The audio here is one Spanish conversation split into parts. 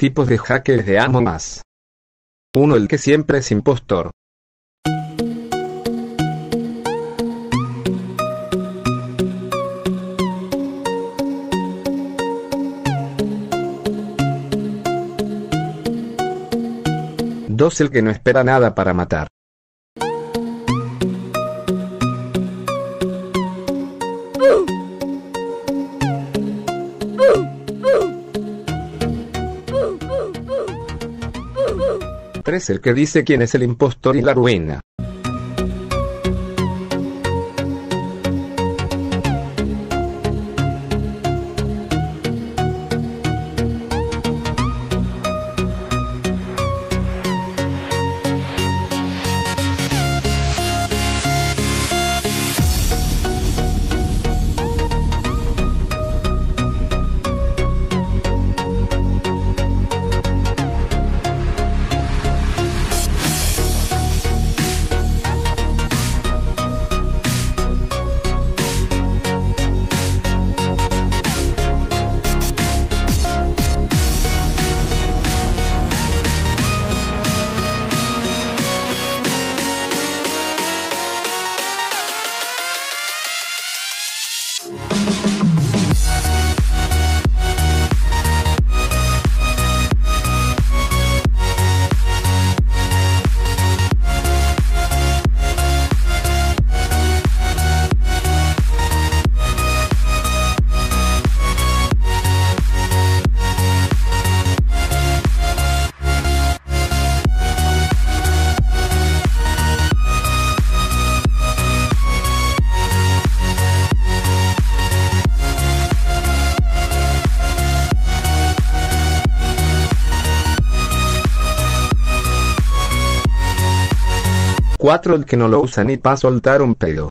Tipos de hackers de Among Us. 1. El que siempre es impostor. Dos. El que no espera nada para matar. Tres. El que dice quién es el impostor y la ruina. Cuatro. El que no lo usa ni para soltar un pedo.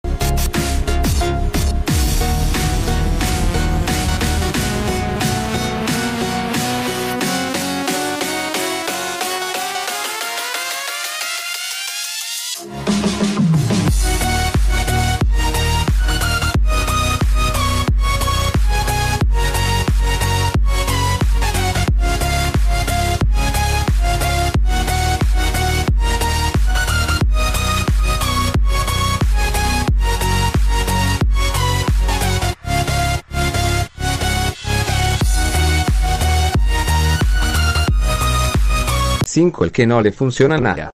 Cinco. El que no le funciona nada.